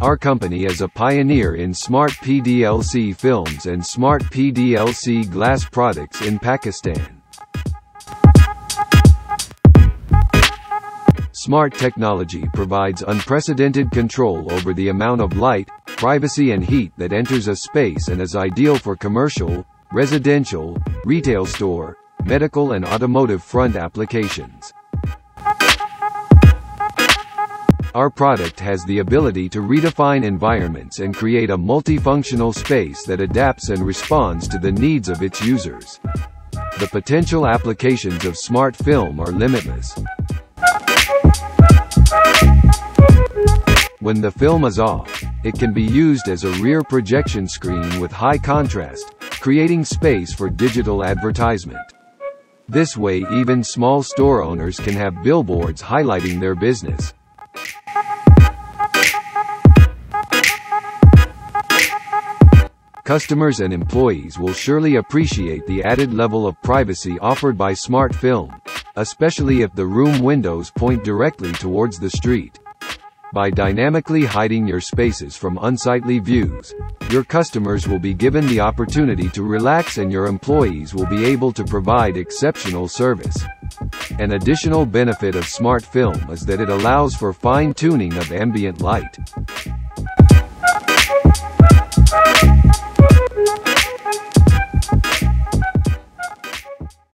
Our company is a pioneer in smart PDLC films and smart PDLC glass products in Pakistan. Smart technology provides unprecedented control over the amount of light, privacy and heat that enters a space and is ideal for commercial, residential, retail store, medical and automotive front applications. Our product has the ability to redefine environments and create a multifunctional space that adapts and responds to the needs of its users. The potential applications of smart film are limitless. When the film is off, it can be used as a rear projection screen with high contrast, creating space for digital advertisement. This way even small store owners can have billboards highlighting their business. Customers and employees will surely appreciate the added level of privacy offered by smart film, especially if the room windows point directly towards the street. By dynamically hiding your spaces from unsightly views, your customers will be given the opportunity to relax and your employees will be able to provide exceptional service. An additional benefit of smart film is that it allows for fine-tuning of ambient light.